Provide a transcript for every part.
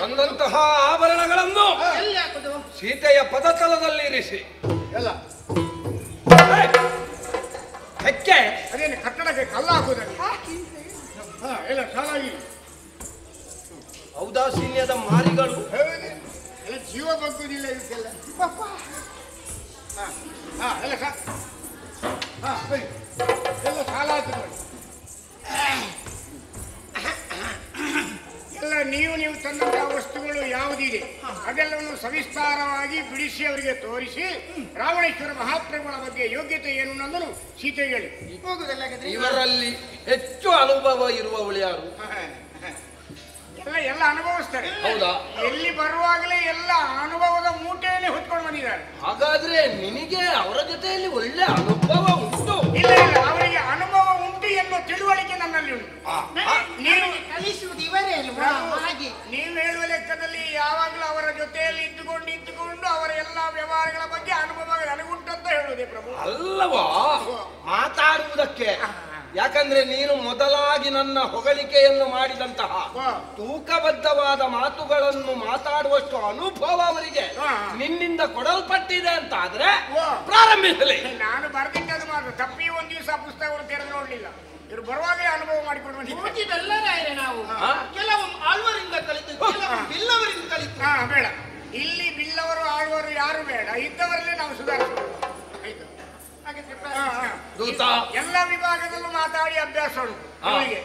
ತಂದಂತಹ ಆಭರಣಗಳನ್ನು ಸೀತೆಯ ಪದತಲದಲ್ಲಿ ಇರಿಸಿ. ಎಲ್ಲ. ಹೆಕ್ಕೆ? ಅದೇನು ಕಟ್ಟಡಕ್ಕೆ ಕಲ್ಲ ಹಾಕುವುದಕ್ಕೆ ಎಲ್ಲ ಚೆನ್ನಾಗಿ. ಔದಾಸೀನ್ಯದ ಮಾರಿಗಳು. ಜೀವ ಬಗ್ಗುದಿಲ್ಲ ಇದಕ್ಕೆಲ್ಲ. ಎಲ್ಲ ಎಲ್ಲ ಸಾಲ ಎಲ್ಲ ನೀವು ನೀವು ತಂದಂತಹ ವಸ್ತುಗಳು ಯಾವುದಿದೆ? ಅದೆಲ್ಲವನ್ನು ಸವಿಸ್ತಾರವಾಗಿ ಬಿಡಿಸಿ ಅವರಿಗೆ ತೋರಿಸಿ ರಾವಣೇಶ್ವರ ಮಹಾಪ್ರಭುಗಳ ಬಗ್ಗೆ ಯೋಗ್ಯತೆ ಏನು ಅನ್ನೋದನ್ನು ಸೀತೆ ಹೇಳಿ. ಇವರಲ್ಲಿ ಹೆಚ್ಚು ಅನುಭವ ಇರುವವಳು ಯಾರು? ಎಲ್ಲ ಎಲ್ಲ ಅನುಭವಿಸ್ತಾರೆ ಹೌದಾ? ಎಲ್ಲಿ ಬರುವಾಗಲೇ ಎಲ್ಲ ಅನುಭವದ ಮೂಟೆಯನ್ನೇ ಹೊತ್ಕೊಂಡು ಬಂದಿದ್ದಾರೆ. ಹಾಗಾದ್ರೆ ನಿನಗೆ ಅವರ ಜೊತೆಯಲ್ಲಿ ಒಳ್ಳೆ ಅನುಭವ ಉಂಟು. ಇಲ್ಲ ಇಲ್ಲ ತಿಳುವಳಿಕೆ ನನ್ನಲ್ಲಿ ಉಂಟು. ನೀವು ಕಲಿಸುವುದು ಇವರೇ ಅಲ್ವಾ? ಹಾಗೆ. ನೀವು ಹೇಳುವ ಲೆಕ್ಕದಲ್ಲಿ ಯಾವಾಗಲೂ ಅವರ ಜೊತೆಯಲ್ಲಿ ಇದ್ದುಕೊಂಡು ಇದ್ದುಕೊಂಡು ಅವರ ಎಲ್ಲ ವ್ಯವಹಾರಗಳ ಬಗ್ಗೆ ಅನುಭವ ನನಗುಂಟು ಅಂತ ಹೇಳುವುದೇ ಪ್ರಭು. ಅಲ್ಲವಾ? ಮಾತಾಡುವುದಕ್ಕೆ. ಯಾಕಂದ್ರೆ ನೀನು ಮೊದಲಾಗಿ ನನ್ನ ಹೊಗಳಿಕೆಯನ್ನು ಮಾಡಿದಂತಹ ತೂಕಬದ್ಧವಾದ ಮಾತುಗಳನ್ನು ಮಾತಾಡುವಷ್ಟು ಅನುಭವ ಅವರಿಗೆ ನಿನ್ನಿಂದ ಕೊಡಲ್ಪಟ್ಟಿದೆ ಅಂತ ಆದ್ರೆ. ಪ್ರಾರಂಭಿಸಲಿ. ನಾನು ಬರೆದಿಟ್ಟದು ಮಾತ್ರ. ತಪ್ಪಿ ಒಂದು ದಿವಸ ಪುಸ್ತಕಗಳು ಪುಸ್ತಕವನ್ನು ತೆರೆದು ನೋಡ್ಲಿಲ್ಲ. ಇವರು ಬರುವಾಗಲೇ ಅನುಭವ ಮಾಡಿಕೊಂಡು ರಾಯರೇ ನಾವು? ಕೆಲವು ಆಳ್ವರಿಂದ ಕಲಿತು ಕೆಲವು ಬಿಲ್ಲವರಿಂದ ಕಲಿತು. ಹಾ ಬೇಡ. ಇಲ್ಲಿ ಬಿಲ್ಲವರು ಆಳ್ವರು ಯಾರು ಬೇಡ. ಇದ್ದವರಲ್ಲೇ ನಾವು ಸುಧಾರಿಸಬಹುದು ಆಯ್ತು. ಎಲ್ಲ ವಿಭಾಗದಲ್ಲೂ ಮಾತಾಡಿ ಅಭ್ಯಾಸ ಉಂಟು. ಅವರಿಗೆ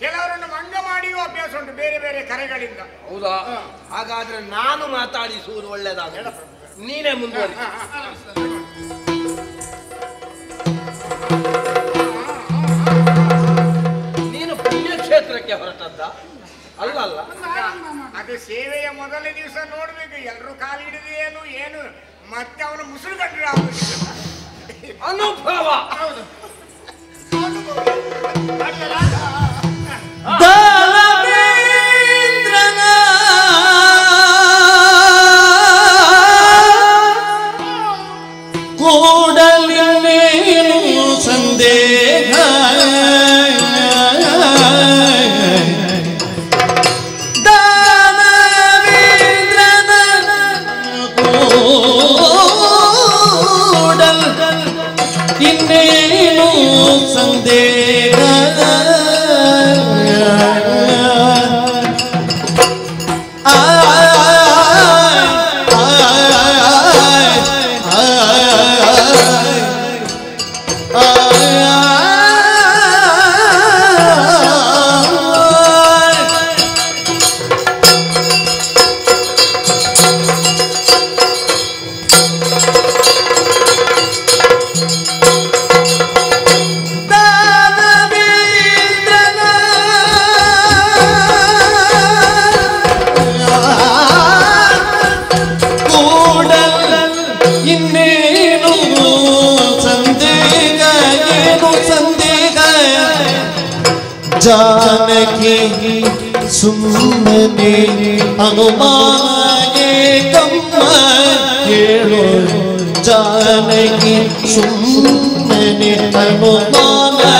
ಕೆಲವರನ್ನು ಮಂಗ ಮಾಡಿಯೂ ಅಭ್ಯಾಸ ಉಂಟು ಬೇರೆ ಬೇರೆ ಕರೆಗಳಿಂದ. ಹೌದಾ? ಹಾಗಾದ್ರೆ ನಾನು ಮಾತಾಡಿಸುವುದು ಒಳ್ಳೆದಾಗ ನೀನೇ ಮುಂದುವರಿ ಪುಣ್ಯಕ್ಷೇತ್ರಕ್ಕೆ ಹೊರಟದ್ದ ಅಲ್ಲ ಅಲ್ಲ. ಅದು ಸೇವೆಯ ಮೊದಲ ದಿವಸ ನೋಡ್ಬೇಕು. ಎಲ್ಲರೂ ಕಾಲು ಹಿಡಿದೇನು ಏನು? ಮತ್ತೆ ಅವನು ಮುಸುಳು ಕಟ್ಟಿರ. ಅನುಭವ. ಹೌದು. neki summe ne tanu mana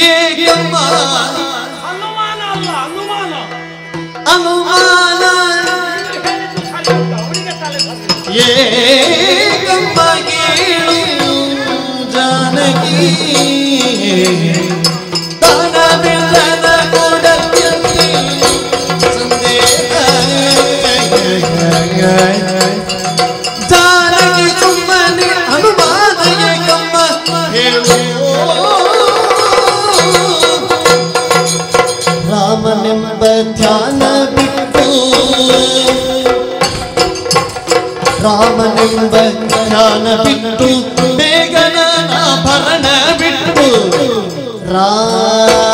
ye yamma anumana allah anumana anumana ye yamma gelu janaki tana billana kodakkil sande ay ay ay ay ರಾಮನೆಂಬ ಧ್ಯಾನ ಬಿಟ್ಟು ಬೇಗನ ಭರಣ ಬಿಟ್ಟು ರಾಮನೆಂಬ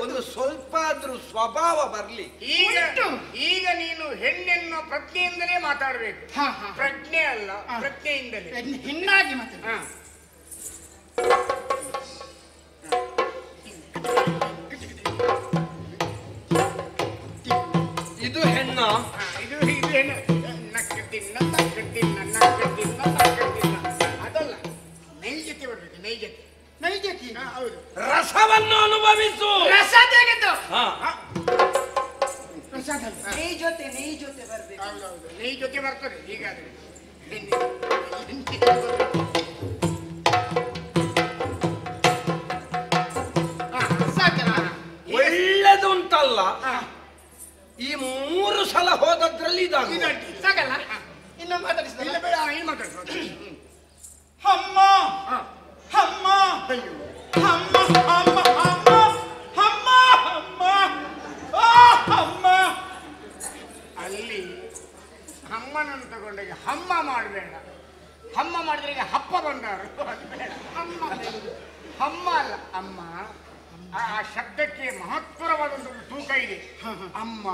ಒಂದು ಸ್ವಲ್ಪ ಆದ್ರೂ ಸ್ವಭಾವ ಬರಲಿ. ಈಗ ಈಗ ನೀನು ಹೆಣ್ಣೆನ್ನೋ ಪ್ರಜ್ಞೆಯಿಂದಲೇ ಮಾತಾಡಬೇಕು. ಹಾ ಹಾ ಪ್ರಜ್ಞೆ ಅಲ್ಲ. ಪ್ರಜ್ಞೆಯಿಂದಲೇ. ಹೆಣ್- ಹೆಣ್ಣಾಗಿ ಇದು ಹೆಣ್ಣ. ಇದು ಇದು ಹೆಣ್ಣು. ನಕ್ಕ ತಿನ್ನ ನಕ್ಕ ತಿನ್ನ ನಕ್ಕ ಅದಲ್ಲ ಹೌದು. ರಸವನ್ನು ಅನುಭವಿಸು. ರಸ ಹೇಗಿತ್ತು ಹಾ. ನೀ ಜೊತೆ ನೀ ಜೊತೆ ಬರ್ಬೇಕು. ನೀ ನೈ ಜೊತೆ ಬರ್ತದೆ ಹೀಗಾದ್ರೆ. ಒಳ್ಳೆದು ಉಂಟಲ್ಲ ಈ ಮೂರು ಸಲ ಹೋದದ್ರಲ್ಲಿ ಇದಾಗ ಅಮ್ಮ ಹಮ್ಮ. ಹಮ್ಮ ಅಲ್ಲ ಅಮ್ಮ ಆ ಶಬ್ದಕ್ಕೆ ಮಹತ್ವರವಾದೊಂದು ತೂಕ ಇದೆ. ಅಮ್ಮ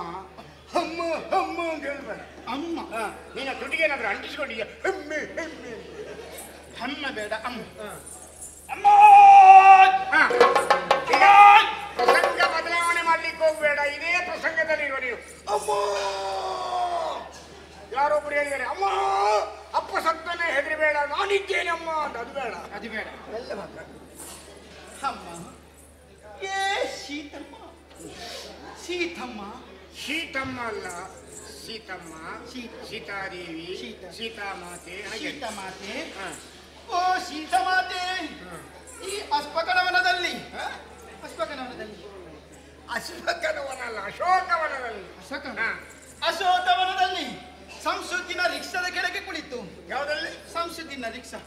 ಹಮ್ಮ ಅಮ್ಮ ಅಂತ ಹೇಳ್ಬೇಡ ಅಮ್ಮ? ನಿನ್ನ ನೀನ ತುಟಿಗೆ ಏನಾದ್ರು ಅಂಟಿಸ್ಕೊಂಡಿದ್ಯಾ? ಹೆಮ್ಮೆ ಹೆಮ್ಮೆ. ಅಮ್ಮ ಬೇಡ ಅಮ್ಮ. ಅಮ್ಮ ಪ್ರಸಂಗ ಬದಲಾವಣೆ ಮಾಡ್ಲಿಕ್ಕೆ ಹೋಗ್ಬೇಡ. ಇದೇ ಪ್ರಸಂಗದಲ್ಲಿ ಇರುವ ನೀವು ಅಮ್ಮ ಯಾರೊಬ್ರು ಹೇಳಿದ್ದಾರೆ ಅಮ್ಮ ಅಪ್ಪ ಸತ್ತನೆ ಹೆದರಿ ಬೇಡ ನಾನಿದ್ದೇನಮ್ಮ ಅಂತ. ಅದು ಬೇಡ. ಅದು ಬೇಡ. ಎಲ್ಲ ಅಮ್ಮ. ಏ ಶೀತಮ್ಮ ಸೀತಮ್ಮ. ಶೀತಮ್ಮ ಅಲ್ಲ ಸೀತಮ್ಮ ಸೀತ. ಸೀತಾದೇವಿ ಸೀತ. ಸೀತಾಮಾತೆ ಹಾಗೆ. ಸೀತ ಮಾತೆ ಹಾ. ಓ ಸೀತ ಮಾತೆ ಈ ಅಸ್ಪಕನವನದಲ್ಲಿ ಅಸ್ಪಕನವನದಲ್ಲಿ ಅಶ್ವಕನವನಲ್ಲ ಅಶೋಕವನದಲ್ಲಿ. ಅಶೋಕನ ಹಾ. ಅಶೋಕವನದಲ್ಲಿ. ಸಂಸುತ್ತಿನ ರಿಕ್ಷಾದ ಕೆಳಗೆ ಕುಳಿತು. ಯಾವ್ದಲ್ಲಿ ಸಂಸ್ಕೃತಿನ ರಿಕ್ಷಾ.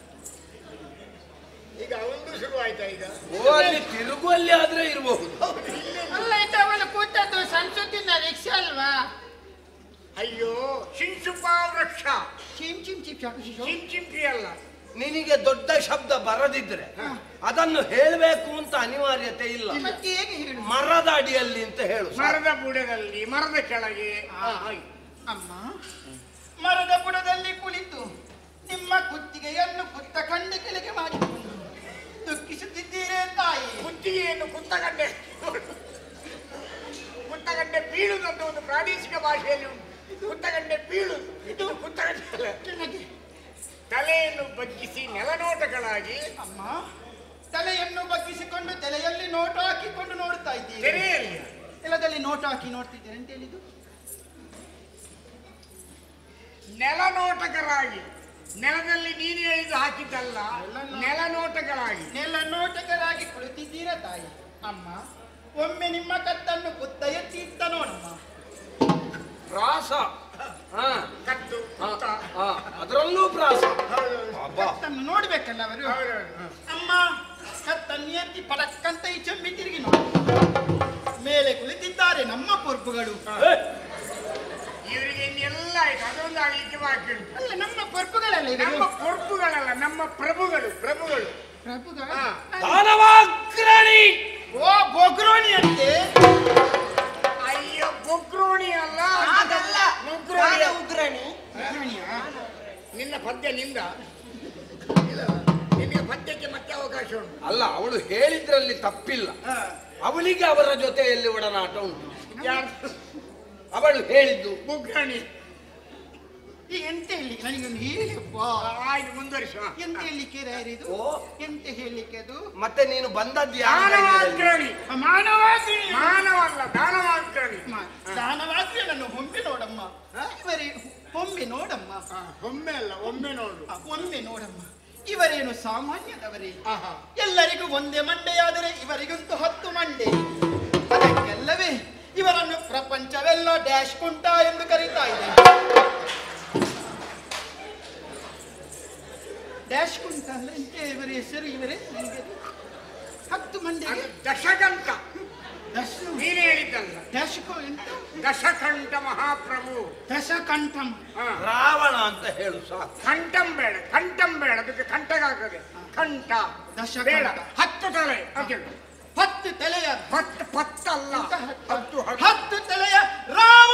ಈಗ ಒಂದು ಶುರು ಆಯ್ತಾ ಈಗ? ಓ ಅಲ್ಲಿ ತಿರುಗುವಲ್ಲಿ ಆದ್ರೆ ಇರಬಹುದು. ಅಲ್ಲ ಇದು ಅವನು ಕೂತದ್ದು ಸಂಸ್ಕೃತಿನ ರಿಕ್ಷಾ ಅಲ್ವಾ? ಅಯ್ಯೋ ಶಿಂಶುಪಾ ವೃಕ್ಷ ಚಿಮ್ ಚಿಮ್ ಚಿಮ್ ಚಾಕು ಶಿಶು ಚಿಂಚಿಂಪಿ ಅಲ್ಲ. ನಿನಗೆ ದೊಡ್ಡ ಶಬ್ದ ಬರದಿದ್ರೆ ಅದನ್ನು ಹೇಳಬೇಕು ಅಂತ ಅನಿವಾರ್ಯತೆ ಇಲ್ಲ. ಮತ್ತೆ ಹೇಗೆ ಹೇಳು? ಮರದ ಅಡಿಯಲ್ಲಿ ಅಂತ ಹೇಳು ಮರದ ಬುಡದಲ್ಲಿ ಮರದ ಕೆಳಗೆ. ಆ, ಹಾಗೆ. ಅಮ್ಮ ಮರದ ಬುಡದಲ್ಲಿ ಕುಳಿತು ನಿಮ್ಮ ಕುತ್ತಿಗೆಯನ್ನು ಕುತ್ತ ಕಂಡಿ ಕೆಳಗೆ ಮಾಡಿಕೊಂಡು ದುಃಖಿಸುತ್ತಿದ್ದೀರೇ ತಾಯಿ? ಕುತ್ತಿಗೆಯನ್ನು ಕುತ್ತಗಡ್ಡೆ ಕುತ್ತಗಡ್ಡೆ ಬೀಳುದಂತ ಒಂದು ಪ್ರಾದೇಶಿಕ ಭಾಷೆಯಲ್ಲಿ ಉಂಟು. ಕುತ್ತಗಡ್ಡೆ ಬೀಳುದು. ಇದು. ಕೆಳಗೆ. ತಲೆಯನ್ನು ಬಗ್ಗಿಸಿ ನೆಲನೋಟಗಳಾಗಿ ಅಮ್ಮ ತಲೆಯನ್ನು ಬಗ್ಗಿಸಿಕೊಂಡು ತಲೆಯಲ್ಲಿ ನೋಟು ಹಾಕಿಕೊಂಡು ನೋಡ್ತಾ ಇದ್ದೀರಿ. ತೆರೆಯಲ್ಲಿ. ನೆಲದಲ್ಲಿ ನೋಟು ಹಾಕಿ ನೋಡ್ತಿದ್ದೀರಿ ಅಂತ ಹೇಳಿದ್ದು? ನೆಲನೋಟಕರಾಗಿ. ನೆಲದಲ್ಲಿ ನೀನು ಎಳೆದು ಹಾಕಿದ್ದಲ್ಲ ನೆಲನೋಟಕರಾಗಿ. ನೆಲನೋಟಗಳಾಗಿ ನೆಲ ನೋಟಕರಾಗಿ ಕುಳಿತಿದ್ದೀರ ತಾಯಿ? ಅಮ್ಮ ಒಮ್ಮೆ ನಿಮ್ಮ ಕತ್ತನ್ನು ಕುತ್ತ ಎತ್ತಿ ಇತ್ತ ನೋಡಮ್ಮ ಪ್ರಾಸ. ಹಾ. ಕತ್ತು. ಅದರಲ್ಲೂ ಪ್ರಾಸ. ಕತ್ತನ್ನು ನೋಡ್ಬೇಕಲ್ಲ ಅವರು. ಅಮ್ಮ ಕತ್ತನ್ನು ಎತ್ತಿ ಪಡಕ್ಕಂತ ಈ ಚೆಂಬಿ ತಿರುಗಿ ನೋಡಿ. ಮೇಲೆ ಕುಳಿತಿದ್ದಾರೆ ನಮ್ಮ ಪೊರ್ಪುಗಳು. ಇನ್ನೆಲ್ಲ ಆಯ್ತು ಅದೊಂದು ಆಗ್ಲಿಕ್ಕೆ ಬಾಕಿ ಉಂಟು. ಅಲ್ಲ ನಮ್ಮ ಪರ್ಪುಗಳಲ್ಲ ಇದು? ನಮ್ಮ ಪರ್ಪುಗಳಲ್ಲ ನಮ್ಮ ಪ್ರಭುಗಳು ಪ್ರಭುಗಳು. ಪ್ರಭುಗಳ? ಹಾ. ದಾನವಾಗ್ರಣಿ! ಓ ಬೊಗ್ರೋಣಿ ಅಂತೆ ಅಯ್ಯೋ ಬೊಗ್ರೋಣಿ ಅಲ್ಲ ಅದಲ್ಲ ಮುಗ್ರೋಣಿ ನಾನು ಉಗ್ರಣಿ. ಬೊಗ್ರೋಣಿಯಾ? ನಿನ್ನ ಪದ್ಯ ನಿಂದ? ಇಲ್ಲ, ನಿನಗೆ ಪದ್ಯಕ್ಕೆ ಮತ್ತೆ ಅವಕಾಶ ಉಂಟು. ಅಲ್ಲ ಅವಳು ಹೇಳಿದ್ರಲ್ಲಿ ತಪ್ಪಿಲ್ಲ. ಅವಳಿಗೆ ಅವರ ಜೊತೆಯಲ್ಲಿ ಒಡನಾಟ ಉಂಟು. ಯಾರು? ಅವಳು ಹೇಳಿದ್ದು ಉಗ್ರಣಿ. ಈಗ ಎಂತ ಹೇಳಿ? ನನಗೊಂದು ಹೇಳಪ್ಪ ಆಯ್ತು ಮುಂದುವರಿಸುವ ಎಂತ ಹೇಳಲಿಕ್ಕೆ ಇದು? ಓ. ಎಂತ ಹೇಳಲಿಕ್ಕೆ ಅದು? ಮತ್ತೆ ನೀನು ಬಂದದ್ದು ಯಾರ ದಾನವಾಗ್ರಣಿ ಮಾನವ ಮಾನವಲ್ಲ ದಾನವಾಗ್ರಣಿ. ಅಂತೇಳಿ ದಾನವಾಗ್ರಿ ನನ್ನ ನೋಡಮ್ಮ. ಇವರೇ ಒಮ್ಮೆ ನೋಡಮ್ಮ. ಒಮ್ಮೆ ಅಲ್ಲ ಒಮ್ಮೆ ನೋಡು. ಒಮ್ಮೆ ನೋಡಮ್ಮ. ಇವರೇನು ಸಾಮಾನ್ಯದವರೇ? ಎಲ್ಲರಿಗೂ ಒಂದೇ ಮಂಡೆಯಾದರೆ ಇವರಿಗಂತೂ ಹತ್ತು ಮಂಡೆ. ಅದಕ್ಕೆಲ್ಲವೇ ಇವರನ್ನು ಪ್ರಪಂಚವೆಲ್ಲ ಡ್ಯಾಶ್ ಕುಂಟ ಎಂದು ಕರೀತಾ ಇದೆ ಡ್ಯಾಶ್ ಕುಂಟ ಅಲ್ಲ ಎಂತ ಇವರ ಹೆಸರು ಇವರೇ ನನಗೆ ಹತ್ತು ಮಂದಿ ದಶಕಂಠ ದಶ ನೀನು ಹೇಳಿದ್ದಲ್ಲ ಡ್ಯಾಶ್ ಕೋ ಎಂತ ದಶಕಂಠ ಮಹಾಪ್ರಭು ದಶಕಂಠಂ ರಾವಣ ಅಂತ ಹೇಳು ಸಾಕು. ಕಂಠಂ ಬೇಡ ಕಂಠಂ ಬೇಡ ಅದಕ್ಕೆ ಕಂಠಗಾಗ್ತದೆ ಕಂಠ ದಶ ಬೇಡ. ಹತ್ತು ತಲೆ ಅಂತ ಹೇಳು. ಹತ್ತು ತಲೆಯ. ಪತ್ ಪತ್ತಲ್ಲ. ಹತ್ತು? ಹತ್ತು ತಲೆಯ ರಾವಣ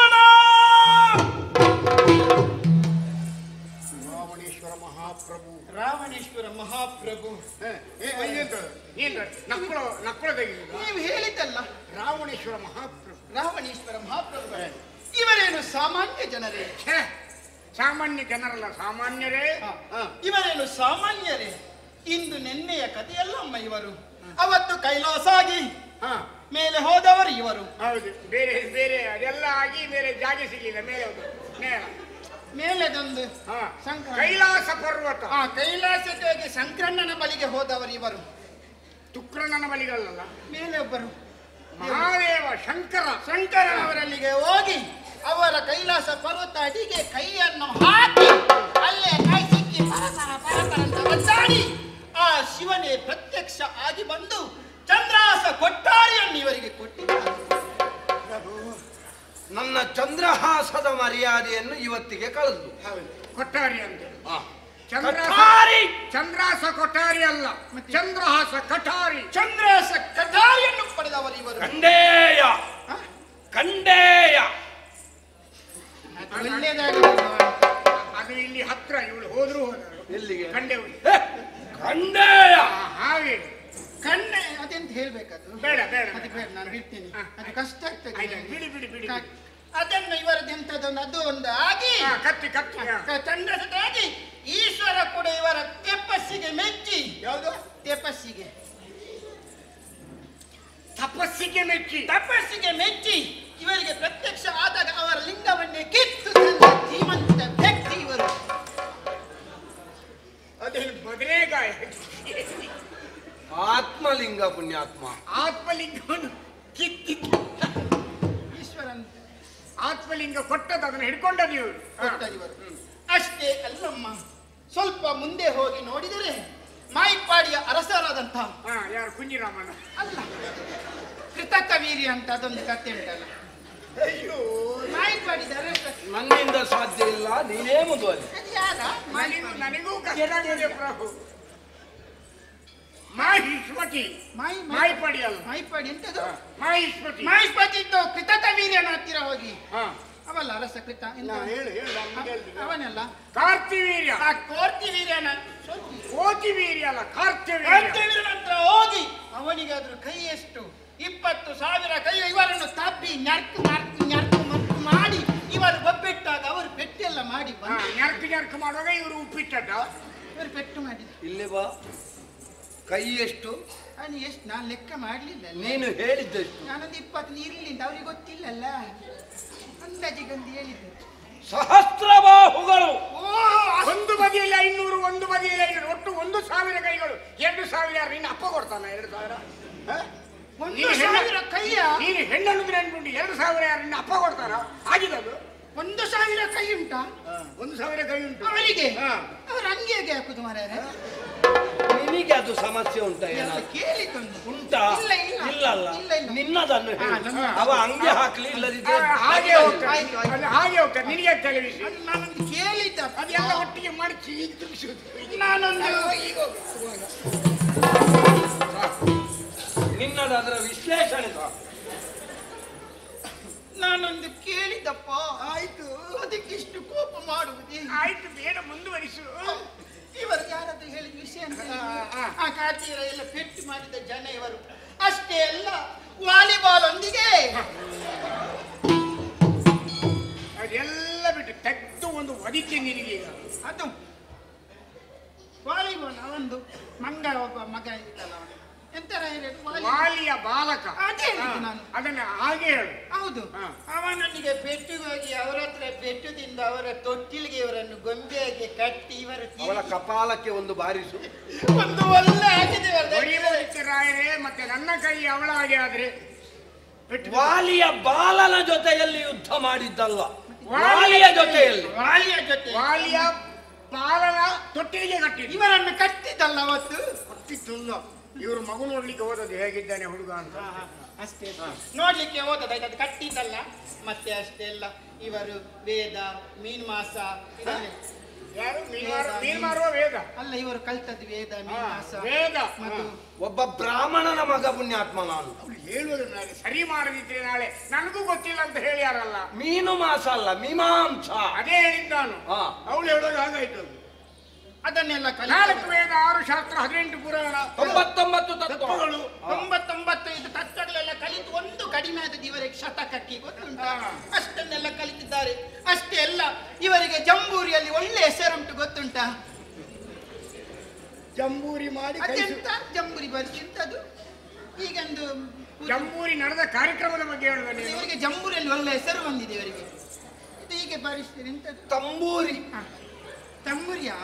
ಮಹಾಪ್ರಭು ಇವರೇನು ಸಾಮಾನ್ಯ ಜನರೇ? ಛೇ, ಸಾಮಾನ್ಯ ಜನರಲ್ಲ ಸಾಮಾನ್ಯರೇ. ಆ ಇವರೇನು ಸಾಮಾನ್ಯರೇ? ಇಂದು ನಿನ್ನೆಯ ಕಥೆಯಲ್ಲ ಅಮ್ಮ ಇವರು. ಅವತ್ತು ಕೈಲಾಸ ಆಗಿ ಹಾ. ಮೇಲೆ ಹೋದವರು ಇವರು. ಹೌದು ಬೇರೆ ಬೇರೆ ಅದೆಲ್ಲ ಆಗಿ ಬೇರೆ ಜಾಗ ಸಿಗಲಿಲ್ಲ ಮೇಲೆ ಒಂದು ನೇರ ಮೇಲೆದೊಂದು ಹ. ಕೈಲಾಸ ಪರ್ವತ. ಆ ಕೈಲಾಸಕ್ಕೆ ಸಂಕ್ರಣ್ಣನ ಬಳಿಗೆ ಹೋದವರು ಇವರು. ತುಕ್ರಣ್ಣನ ಬಳಿಗಲ್ಲ ಮೇಲೆ ಒಬ್ಬರು. ಮಹಾದೇವ ಶಂಕರ ಶಂಕರನವರಲ್ಲಿಗೆ ಹೋಗಿ ಅವರ ಕೈಲಾಸ ಪರ್ವತ ಅಡಿಗೆ ಕೈಯನ್ನು ಹಾಕಿ ಅಲ್ಲೇ ಕೈ ಸಿಕ್ಕಿ ಪರಸರ ಪರಪರ ಅಂತ ಒದ್ದಾಡಿ ಆ ಶಿವನೇ ಪ್ರತ್ಯಕ್ಷ ಆಗಿ ಬಂದು ಚಂದ್ರಾಸ ಕೊಟ್ಟಾರಿಯನ್ನು ಇವರಿಗೆ ಕೊಟ್ಟಿದ್ದಾರೆ. ನನ್ನ ಚಂದ್ರಹಾಸದ ಮರ್ಯಾದೆಯನ್ನು ಇವತ್ತಿಗೆ ಕಳೆದು. ಕೊಟ್ಟಾರಿ ಅಂತ ಆ, ಚಂದ್ರಾಸ ಕಠಾರಿ! ಚಂದ್ರಾಸ ಕೊಠಾರಿ ಅಲ್ಲ. ಚಂದ್ರಹಾಸ ಕಠಾರಿ. ಚಂದ್ರಾಸ ಕಠಾರಿಯನ್ನು ಪಡೆದವರು ಇವರು. ಕಂಡೇಯ? ಕಂಡೇಯ. ಅದು ಇಲ್ಲಿ ಹತ್ರ ಇವಳು ಹೋದ್ರು ಎಲ್ಲಿಗೆ? ಕಂಡೆವು ಹೇ, ಕಂಡೇಯ. ಹಾಗೆ. ಕಣ್ಣೆ ಅದೆಂತ ಹೇಳ್ಬೇಕದು? ಬೇಡ ಬೇಡ ಅದು ಬೇಡ. ನಾನು ಹೇಳ್ತೇನೆ. ಅದು ಕಷ್ಟ ಆಗ್ತದೆ. ಬಿಡಿ ಬಿಡಿ ಬಿಡಿ ಅದನ್ನು ಅದನ್ನು ಇವರದೆಂತದೊಂದು ಅದು ಒಂದು ಆಗಿ ಕತ್ತಿ. ಕತ್ತಿ. ಚಂದ್ರಸದಾಗಿ ಈಶ್ವರ ಕೂಡ ಇವರ ತಪಸ್ಸಿಗೆ ಮೆಚ್ಚಿ. ಯಾವುದು? ತಪಸ್ಸಿಗೆ. ತಪಸ್ಸಿಗೆ ಮೆಚ್ಚಿ. ತಪಸ್ಸಿಗೆ ಮೆಚ್ಚಿ. ಇವರಿಗೆ ಪ್ರತ್ಯಕ್ಷ ಆದಾಗ ಅವರ ಲಿಂಗವನ್ನೇ ಕಿತ್ತು ತಂದ ಜೀವಂತ ವ್ಯಕ್ತಿ ಇವರು. ಅದೇನು ಬದನೆಗಾಯ ಆತ್ಮಲಿಂಗ ಪುಣ್ಯಾತ್ಮ. ಆತ್ಮಲಿಂಗವನ್ನು ಕಿತ್ತಿ. ಈಶ್ವರನ್ ಆತ್ಮಲಿಂಗ ಕೊಟ್ಟದ್ದು ಅದನ್ನು ಹಿಡ್ಕೊಂಡ ಇವರು. ಕೊಟ್ಟ ಇವರು. ಅಷ್ಟೇ ಅಲ್ಲಮ್ಮ. ಸ್ವಲ್ಪ ಮುಂದೆ ಹೋಗಿ ನೋಡಿದರೆ ಮಾಯಿಪಾಡಿಯ ಅರಸರಾದಂಥ ಹಾ ಯಾರು? ಕುಂಜಿರಾಮನ ಅಲ್ಲ ಕೃತಕ ವೀರ್ಯ ಅಂತ ಅದೊಂದು ಕಥೆ ಉಂಟಲ್ಲ. ಅಯ್ಯೋ. ಮಾಯಿಪಾಡಿದ ಅರಸ ನನ್ನಿಂದ ಸಾಧ್ಯ ಇಲ್ಲ ನೀನೇ ಮುಂದುವರಿ. ಅದು ಯಾರ? ನನಗೂ ನನಗೂ ಕಷ್ಟ ಪ್ರಭು. ಮಾಹಿಷ್ಮತಿ ಮಾಯಿ ಮಾಯಿಪಾಡಿ ಅಲ್ಲ. ಮಾಯಿಪಾಡಿ ಎಂತದು? ಮಾಹಿಷ್ಮತಿ ಮಾಯಿಸ್ಪತಿ ಇದ್ದು ಕೃತಕ ವೀರ್ಯನ ಹತ್ತಿರ ಹೋಗಿ. ಹಾ. ಅವಲ್ಲ ಅಲ್ಲ ಹೇಳಿ ಹೇಳು ಹೇಳು. ಅವನಲ್ಲ. ಕಾರ್ತಿವೀರ್ಯ ಆ ಕೋತಿವೀರ್ಯ ಅಲ್ಲ ಕಾರ್ತಿವೀರ್ಯ ನಂತರ ಹೋಗಿ ಅವನಿಗಾದ್ರೂ ಕೈ ಎಷ್ಟು? ಇಪ್ಪತ್ತು ಸಾವಿರ ಕೈ ಇವರನ್ನು ತಪ್ಪಿ ನರ್ಕು ನರ್ಕು ನರ್ಕು ಮರ್ಕು ಮಾಡಿ ಇವರು ಬೊಬ್ಬೆಟ್ಟಾಗ ಅವರು ಪೆಟ್ಟೆಲ್ಲ ಮಾಡಿ ನರ್ಕು ಬಂದು ನೆರ್ಕು ನೆರ್ಕು ಮಾಡುವಾಗ ಇವರು ಉಪ್ಪಿಟ್ಟದ ಇವರು ಪೆಟ್ಟು ಮಾಡಿ ಇಲ್ಲಿ ಬಾ. ಕೈ ಎಷ್ಟು? ನಾನು ಎಷ್ಟು? ನಾನು ಲೆಕ್ಕ ಮಾಡಲಿಲ್ಲ ನೀನು ಹೇಳಿದ್ದೆಷ್ಟು. ನಾನೊಂದು ಇಪ್ಪತ್ತು ಇರಲಿಲ್ಲ ಅವ್ರಿಗೆ ಗೊತ್ತಿಲ್ಲಲ್ಲ. ಅಂದಾಜಿಗೊಂದು ಸಹಸ್ರ ಬಾಹುಗಳು. ಒಂದು ಬದಿಯಲ್ಲಿ ಐನೂರು ಒಂದು ಬದಿಯಲ್ಲಿ ಐನೂರು ಒಟ್ಟು ಒಂದು ಸಾವಿರ ಕೈಗಳು. ಎರಡು ಸಾವಿರ ಯಾರು? ನಿನ್ನ ಅಪ್ಪ ಕೊಡ್ತಾನ ಎರಡು ಸಾವಿರ? ಒಂದು ಸಾವಿರ ಕೈಯ? ನೀನು ಹೆಣ್ಣನ್ನು ಅನ್ಕೊಂಡು ಎರಡು ಸಾವಿರ ಯಾರು? ನಿನ್ನ ಅಪ್ಪ ಕೊಡ್ತಾನ? ಆಗಿದದು ಒಂದು ಸಾವಿರ ಕೈ ಉಂಟಾ? ಒಂದು ಸಾವಿರ ಕೈ ಉಂಟು. ಅವರಿಗೆ. ಅವ್ರ ಹಂಗೆ ಹಾಕುದು ಮಾರ್ಯಾರೆ. ನಿನಗೆ ಅದು ಸಮಸ್ಯೆ ಉಂಟಾ ಉಂಟಾ? ಇಲ್ಲ, ಇಲ್ಲ. ಇಲ್ಲಲ್ಲ ಇಲ್ಲ, ಇಲ್ಲ. ನಿನ್ನದನ್ನು ಅವ ಹಂಗೆ ಹಾಕ್ಲಿ ಇಲ್ಲದಿದ್ರೆ ಹಾಗೆ ಹಾಗೆ ನಿನಗೆ ನಾನೊಂದು ಕೇಳಿದ್ದ. ಅದೆಲ್ಲ ಒಟ್ಟಿಗೆ ಮಾಡಿ ಈಗ ತಿಳಿಸುದು ನಾನೊಂದು ಈಗ ನಿನ್ನದು ಅದರ ವಿಶ್ಲೇಷಣೆ ನಾನೊಂದು ಕೇಳಿದ್ದಪ್ಪ. ಆಯ್ತು ಅದಕ್ಕೆ ಇಷ್ಟು ಕೋಪ ಮಾಡುವುದೇ ಆಯ್ತು ಬೇಡ ಮುಂದುವರಿಸು. ಇವರು ಯಾರದ್ದು ಹೇಳಿದ ವಿಷಯ ಅಂತ ಆ, ಎಲ್ಲ ಪೆಟ್ಟು ಮಾಡಿದ ಜನ ಇವರು. ಅಷ್ಟೇ ಅಲ್ಲ ವಾಲಿಬಾಲ್ ಒಂದಿಗೆ ಅದೆಲ್ಲ ಬಿಟ್ಟು ತೆಗೆದು ಒಂದು ಒದಿಕೆ ನಿನಗೆ ಅದು. ವಾಲಿಬಾಲ್ ಅವನದು ಮಂಗ ಒಬ್ಬ ಮಗ ಇದ್ದಲ್ಲ ಅವನು. ವಾಲಿಯ. ಬಾಲಕ. ಅದೇ ನಾನು. ಅದನ್ನ ಹಾಗೆ ಹೇಳು. ಹೌದು. ಅವನೊಂದಿಗೆ ಪೆಟ್ಟಿಗೆ ಹೋಗಿ ಅವರ ಹತ್ರ ಪೆಟ್ಟುದಿಂದ ಅವರ ತೊಟ್ಟಿಲಿಗೆ ಇವರನ್ನು ಗೊಂಬೆಯಾಗಿ ಕಟ್ಟಿ ಇವರ ಕಪಾಲಕ್ಕೆ ಒಂದು ಬಾರಿಸು. ಒಂದು ಒಳ್ಳೆ ಆಗಿದೆ ರಾಯರೇ ಮತ್ತೆ ನನ್ನ ಕೈ ಅವಳ ಹಾಗೆ ಆದ್ರೆ ವಾಲಿಯ ಬಾಲನ ಜೊತೆಯಲ್ಲಿ ಯುದ್ಧ ಮಾಡಿದ್ದಲ್ಲ ವಾಲಿಯ ಜೊತೆಯಲ್ಲಿ. ವಾಲಿಯ ಜೊತೆ ವಾಲಿಯ ಬಾಲನ ತೊಟ್ಟಿಗೆ ಕಟ್ಟಿ ಇವರನ್ನು ಕಟ್ಟಿದ್ದಲ್ಲ ಅವತ್ತು? ಕಟ್ಟಿದ್ದುಲ್ಲ. ಇವರು ಮಗು ನೋಡ್ಲಿಕ್ಕೆ ಹೋದದ್ದು ಹೇಗಿದ್ದಾನೆ ಹುಡುಗ ಅಂತ. ಅಷ್ಟೇ ನೋಡ್ಲಿಕ್ಕೆ ಹೋದದ ಅದು ಕಟ್ಟಿದ್ದಲ್ಲ. ಮತ್ತೆ ಅಷ್ಟೇ ಅಲ್ಲ ಇವರು ವೇದ ಮೀನ್ ಮಾಸ ಯಾರು? ಮೀನ್ ಮಾರು- ಮೀನು ಮಾರುವ ವೇದ? ಅಲ್ಲ ಇವರು ಕಲ್ತದ್ದು ವೇದ ಮೀನ್ ಮಾಸ ವೇದ. ಮತ್ತು ಒಬ್ಬ ಬ್ರಾಹ್ಮಣನ ಮಗ ಪುಣ್ಯಾತ್ಮ ನಾನು. ಅವ್ಳು ಹೇಳುವುದು ನಾಳೆ ಸರಿ ಮಾಡದಿದ್ರೆ ನಾಳೆ. ನನಗೂ ಗೊತ್ತಿಲ್ಲ ಅಂತ ಹೇಳ್ಯಾರಲ್ಲ ಮೀನು ಮಾಸ ಅಲ್ಲ ಮೀಮಾಂಸ. ಅದೇ ಹೇಳಿದ್ದಾನು. ಅವಳು ಹೇಳೋದು ಹಾಗಾಯ್ತು ಅದು. ಅದನ್ನೆಲ್ಲ ನಾಲ್ಕು ವೇದ ಆರು ಶಾಸ್ತ್ರ ಹದಿನೆಂಟು ಪುರಾಣ. ತೊಂಬತ್ತೊಂಬತ್ತು ತತ್ವಗಳು ತೊಂಬತ್ತೊಂಬತ್ತು ಇದು ತತ್ವಗಳೆಲ್ಲ ಕಲಿತು ಒಂದು ಕಡಿಮೆ ಆದದ್ದು ಇವರಿಗೆ ಶತಕಕ್ಕೆ ಗೊತ್ತುಂಟ. ಅಷ್ಟನ್ನೆಲ್ಲ ಕಲಿತಿದ್ದಾರೆ. ಅಷ್ಟೇ ಅಲ್ಲ ಇವರಿಗೆ ಜಂಬೂರಿಯಲ್ಲಿ ಒಳ್ಳೆ ಹೆಸರುಂಟು ಗೊತ್ತುಂಟಾ? ಜಂಬೂರಿ ಮಾಡಿ ಅದೆಂತ? ಜಂಬೂರಿ ಬರ್ತಿಂತದು ಈಗೊಂದು ಜಂಬೂರಿ ನಡೆದ ಕಾರ್ಯಕ್ರಮದ ಬಗ್ಗೆ ಹೇಳಿದ್ರೆ ಇವರಿಗೆ ಜಂಬೂರಿಯಲ್ಲಿ ಒಳ್ಳೆ ಹೆಸರು ಬಂದಿದೆ ಇವರಿಗೆ. ಇದು ಹೀಗೆ ಬರಿಸ್ತೀರಿ ತಂಬೂರಿ. ತಂಬೂರಿಯಾ?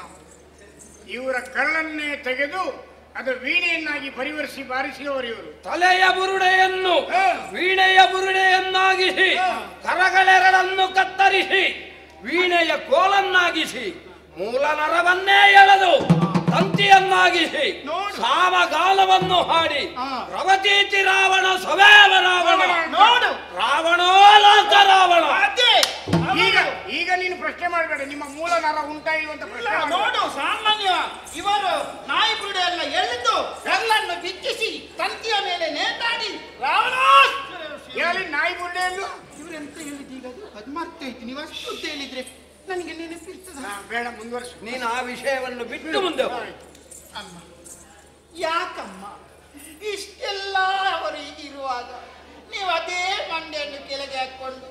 ಇವರ ಕಳ್ಳನ್ನೇ ತೆಗೆದು ಅದು ವೀಣೆಯನ್ನಾಗಿ ಪರಿವರ್ಸಿ ಬಾರಿಸಿದವರು ಇವರು. ತಲೆಯ ಬುರುಡೆಯನ್ನು. ವೀಣೆಯ ಬುರುಡೆಯನ್ನಾಗಿಸಿ ಕರಗಳೆರಡನ್ನು ಕತ್ತರಿಸಿ ವೀಣೆಯ ಕೋಲನ್ನಾಗಿಸಿ ಮೂಲ ನರವನ್ನೇ ಎಳೆದು ತಂತಿಯನ್ನಾಗಿಸಿ ನೋಡು. ಸಾಮಗಾಲವನ್ನು ಹಾಡಿ. ರವತೀತಿ ರಾವಣ ಸವೇವ ರಾವಣ. ರಾವಣೋಲೋಕ ರಾವಣ ಈಗ ಈಗ ನೀನು ಪ್ರಶ್ನೆ ಮಾಡಬೇಡ. ನಿಮ್ಮ ಮೂಲ ನರ ಉಂಟಾ ಇರುವಂತ ಅಂತ ಪ್ರಶ್ನೆ. ನೋಡು ಸಾಮಾನ್ಯ ಇವರು ನಾಯಿ ಬುರುಡೆ ಎಲ್ಲ ಎಳೆದು ಎಲ್ಲನ್ನು ಬಿಚ್ಚಿಸಿ ತಂತಿಯ ಮೇಲೆ ನೇತಾಡಿ ರಾವಣ ಹೇಳಿ ನಾಯಿ ಬುಡ್ಡೆ ಎಂದು? ಇವರೆಂತ ಹೇಳಿದ್ದೀಗ ಅದು ಆಯ್ತು. ನೀವು ಅಷ್ಟು ಅಂತ ಹೇಳಿದ್ರೆ ನನಗೆ ನೆನಪಿರ್ತದ? ಹಾ, ಬೇಡ ಮುಂದುವರಿಸು. ನೀನು ಆ ವಿಷಯವನ್ನು ಬಿಟ್ಟು ಮುಂದೆ ಹೋಗು. ಅಮ್ಮ ಯಾಕಮ್ಮ? ಇಷ್ಟೆಲ್ಲ ಅವರು ಇರುವಾಗ ನೀವು ಅದೇ ಮಂಡೆಯನ್ನು ಕೆಳಗೆ ಹಾಕೊಂಡು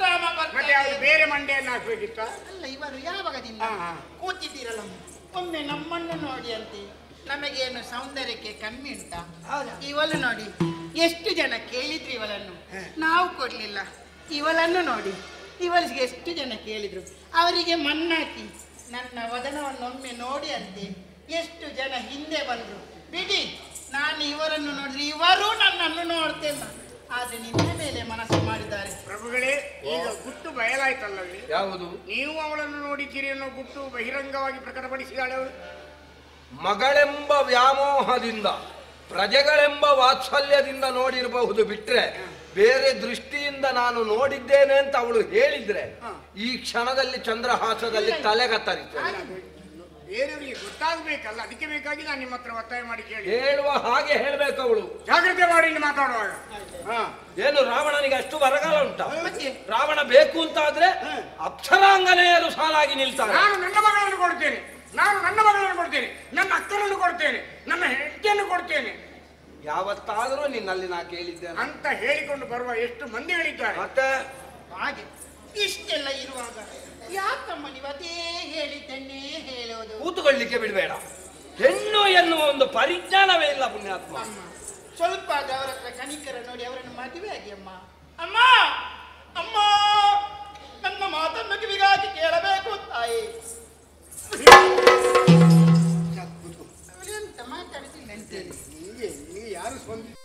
ರಾಮ ಮತ್ತೆ ಬೇರೆ ಮಂಡೆಯನ್ನು ಹಾಕ್ಬೇಕಿತ್ತ? ಅಲ್ಲ ಇವರು ಯಾವಾಗದಿಂದ. ಕೂತಿದ್ದೀರಲ್ಲ? ಒಮ್ಮೆ ನಮ್ಮನ್ನು ನೋಡಿ ಅಂತೆ. ನಮಗೇನು ಸೌಂದರ್ಯಕ್ಕೆ ಕಮ್ಮಿ ಉಂಟಾ? ಇವಳು ನೋಡಿ. ಎಷ್ಟು ಜನ ಕೇಳಿದ್ರು ಇವಳನ್ನು? ನಾವು ಕೊಡ್ಲಿಲ್ಲ. ಇವಳನ್ನು ನೋಡಿ. ಇವಳಿಗೆ ಎಷ್ಟು ಜನ ಕೇಳಿದ್ರು? ಅವರಿಗೆ ಮಣ್ಣಾಕಿ ನನ್ನ ವದನವನ್ನೊಮ್ಮೆ ನೋಡಿ ಅಂತೆ. ಎಷ್ಟು ಜನ ಹಿಂದೆ ಬಂದರು? ಬಿಡಿ ನಾನು ಇವರನ್ನು ನೋಡಿದ್ರೆ ಇವರು ನನ್ನನ್ನು ನೋಡ್ತೇನೆ. ಆದ್ರೆ ನಿನ್ನ ಮೇಲೆ ಮನಸ್ಸು ಮಾಡಿದ್ದಾರೆ. ಪ್ರಭುಗಳೇ ಈಗ ಗುಟ್ಟು ಬಯಲಾಯ್ತಲ್ಲವೇ? ಯಾವುದು? ನೀವು ಅವಳನ್ನು ನೋಡಿದ್ದೀರಿ ಅನ್ನೋ ಗುಟ್ಟು ಬಹಿರಂಗವಾಗಿ ಪ್ರಕಟಪಡಿಸಿದಾಳೆ ಅವಳು. ಮಗಳೆಂಬ ವ್ಯಾಮೋಹದಿಂದ ಪ್ರಜೆಗಳೆಂಬ ವಾತ್ಸಲ್ಯದಿಂದ ನೋಡಿರಬಹುದು ಬಿಟ್ರೆ ಬೇರೆ ದೃಷ್ಟಿಯಿಂದ ನಾನು ನೋಡಿದ್ದೇನೆ ಅಂತ ಅವಳು ಹೇಳಿದ್ರೆ ಈ ಕ್ಷಣದಲ್ಲಿ ಚಂದ್ರಹಾಸದಲ್ಲಿ ತಲೆ ಕತ್ತರಿತು ಬೇರೆಯವರಿಗೆ ಗೊತ್ತಾಗಬೇಕಲ್ಲ ಅದಕ್ಕೆ ಬೇಕಾಗಿ ನಾನು ನಿಮ್ಮ ಹತ್ರ ಒತ್ತಾಯ ಮಾಡಿ ಕೇಳಿ. ಹೇಳುವ ಹಾಗೆ ಹೇಳಬೇಕು ಅವಳು. ಜಾಗ್ರತೆ ಮಾಡಿ ಇಲ್ಲಿ ಮಾತಾಡುವಾಗ. ಹಾ. ಏನು ರಾವಣನಿಗೆ ಅಷ್ಟು ಬರಗಾಲ ಉಂಟ? ರಾವಣ ಬೇಕು ಅಂತ ಆದ್ರೆ ಅಕ್ಷರಾಂಗನೆಯರು ಸಾಲಾಗಿ ನಿಲ್ತಾರೆ ನಾನು ನನ್ನ ಮಗಳನ್ನು ಕೊಡ್ತೇನೆ. ನಾನು ನನ್ನ ಮಗಳನ್ನು ಕೊಡ್ತೇನೆ. ನನ್ನ ಅಕ್ಕನನ್ನು ಕೊಡ್ತೇನೆ. ನನ್ನ ಹೆಂಡತಿಯನ್ನು ಕೊಡ್ತೇನೆ. ಯಾವತ್ತಾದರೂ ನಿನ್ನಲ್ಲಿ ನಾ ಕೇಳಿದ್ದೇನೆ. ಅಂತ ಹೇಳಿಕೊಂಡು ಬರುವ ಎಷ್ಟು ಮಂದಿ ಹೇಳಿದ್ದಾರೆ? ಮತ್ತೆ? ಹಾಗೆ ಇಷ್ಟೆಲ್ಲ ಇರುವಾಗ ಯಾಕಮ್ಮ ನೀವು ಅದೇ ಹೇಳಿದ್ದನ್ನೇ ಹೇಳೋದು? ಕೂತುಕೊಳ್ಳಿಕ್ಕೆ ಬಿಡಬೇಡ. ಹೆಣ್ಣು ಎನ್ನುವ ಒಂದು ಪರಿಜ್ಞಾನವೇ ಇಲ್ಲ ಪುಣ್ಯಾತ್ಮ. ಅಮ್ಮ ಸ್ವಲ್ಪ ಅವರ ಹತ್ರ ಕನಿಕರ ನೋಡಿ ಅವರನ್ನು ಮದುವೆ ಆಗಿ ಅಮ್ಮ. ಅಮ್ಮ ಅಮ್ಮ ನನ್ನ ಮಾತನ್ನು ಕಿವಿಗಾಗಿ ಕೇಳಬೇಕು ತಾಯಿ. ಅವಳು ಎಂತ ಮಾತಾಡ್ತಿಲ್ಲ ಅಂತೇಳಿ ನೀ ಯಾರು ಸ್ಪಂದಿಸ